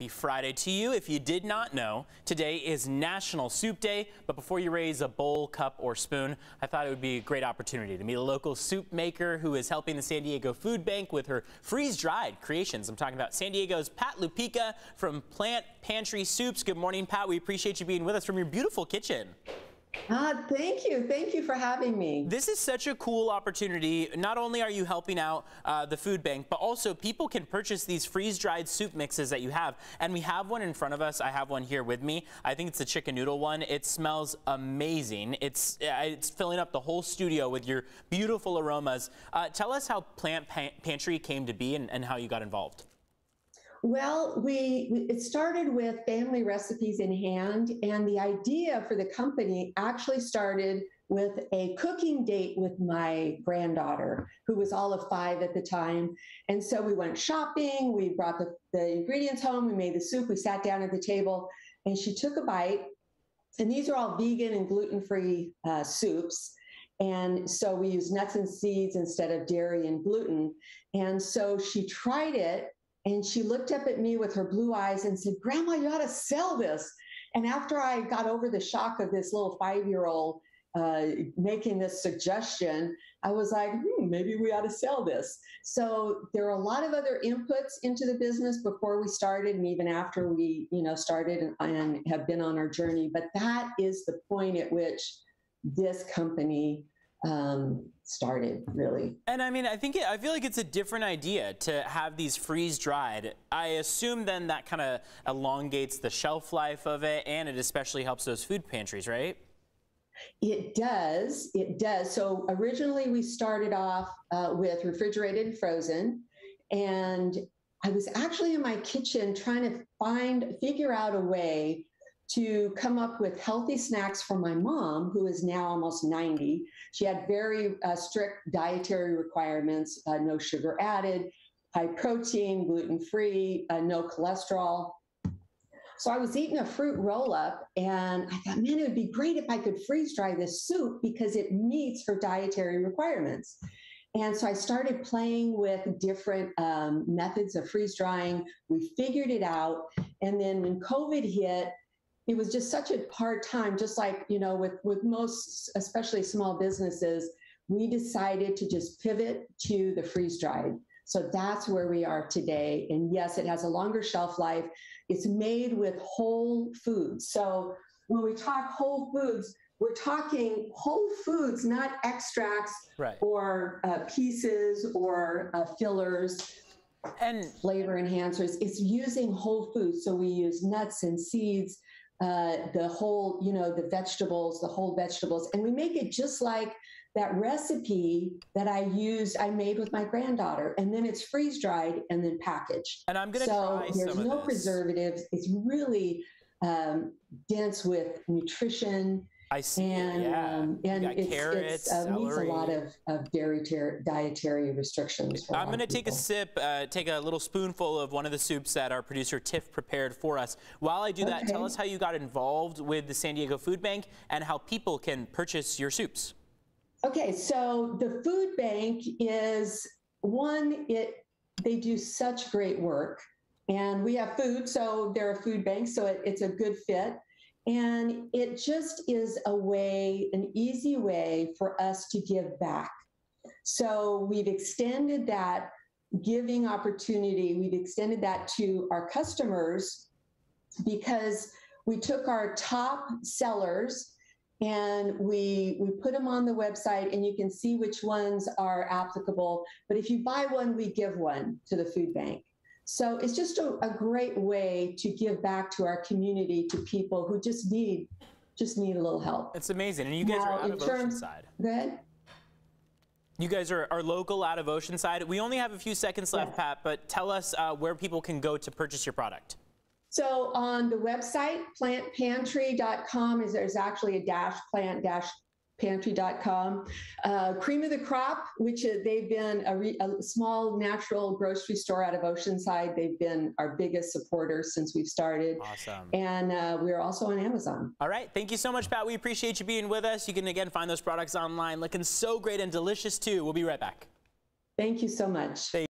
Happy Friday to you. If you did not know, today is National Soup Day, but before you raise a bowl, cup, or spoon, I thought it would be a great opportunity to meet a local soup maker who is helping the San Diego Food Bank with her freeze-dried creations. I'm talking about San Diego's Pat Lupica from Plant Pantry Soups. Good morning, Pat. We appreciate you being with us from your beautiful kitchen. Ah, thank you. Thank you for having me. This is such a cool opportunity. Not only are you helping out uh, the food bank, but also people can purchase these freeze-dried soup mixes that you have. And we have one in front of us. I have one here with me. I think it's the chicken noodle one. It smells amazing. It's, uh, it's filling up the whole studio with your beautiful aromas. Uh, tell us how Plant Pantry came to be and, and how you got involved. Well, we it started with family recipes in hand, and the idea for the company actually started with a cooking date with my granddaughter, who was all of five at the time. And so we went shopping, we brought the, the ingredients home, we made the soup, we sat down at the table, and she took a bite. And these are all vegan and gluten free uh, soups. And so we use nuts and seeds instead of dairy and gluten. And so she tried it and she looked up at me with her blue eyes and said, Grandma, you ought to sell this. And after I got over the shock of this little five year old uh, making this suggestion, I was like, hmm, maybe we ought to sell this. So there are a lot of other inputs into the business before we started, and even after we, you know, started and, and have been on our journey. But that is the point at which this company um, started really. And I mean, I think it, I feel like it's a different idea to have these freeze dried. I assume then that kind of elongates the shelf life of it, and it especially helps those food pantries, right? It does. It does. So originally we started off uh, with refrigerated and frozen, and I was actually in my kitchen trying to find, figure out a way to come up with healthy snacks for my mom, who is now almost 90. She had very uh, strict dietary requirements uh, no sugar added, high protein, gluten free, uh, no cholesterol. So I was eating a fruit roll up and I thought, man, it would be great if I could freeze dry this soup because it meets her dietary requirements. And so I started playing with different um, methods of freeze drying. We figured it out. And then when COVID hit, it was just such a hard time just like you know with with most especially small businesses we decided to just pivot to the freeze dried. So that's where we are today. And yes it has a longer shelf life. It's made with whole foods. So when we talk whole foods we're talking whole foods not extracts right. or uh, pieces or uh, fillers and flavor enhancers. It's using whole foods. So we use nuts and seeds uh, the whole, you know, the vegetables, the whole vegetables, and we make it just like that recipe that I used, I made with my granddaughter, and then it's freeze dried and then packaged. And I'm gonna so try there's some no preservatives. It's really um, dense with nutrition I see. And, yeah. um, and it's, carrots, it's, uh, meets a lot of, of dietary, dietary restrictions. I'm going to take a sip, uh, take a little spoonful of one of the soups that our producer Tiff prepared for us. While I do that, okay. tell us how you got involved with the San Diego Food Bank and how people can purchase your soups. Okay, so the food bank is one, it they do such great work. And we have food, so they're a food bank, so it, it's a good fit. And it just is a way, an easy way for us to give back. So we've extended that giving opportunity, we've extended that to our customers because we took our top sellers and we we put them on the website and you can see which ones are applicable. But if you buy one we give one to the food bank so it's just a, a great way to give back to our community, to people who just need just need a little help. It's amazing. And you guys now, are out of terms, Oceanside. Good. You guys are, are local out of Oceanside. We only have a few seconds left, yeah. Pat, but tell us uh, where people can go to purchase your product. So on the website, plantpantry.com, is there's actually a dash plant dash pantry.com. Uh, Cream of the Crop, which uh, they've been a, re, a, small natural grocery store out of Oceanside. They've been our biggest supporters since we've started. Awesome. And uh, we're also on Amazon. All right. Thank you so much, Pat. We appreciate you being with us. You can, again, find those products online looking so great and delicious, too. We'll be right back. Thank you so much. Thank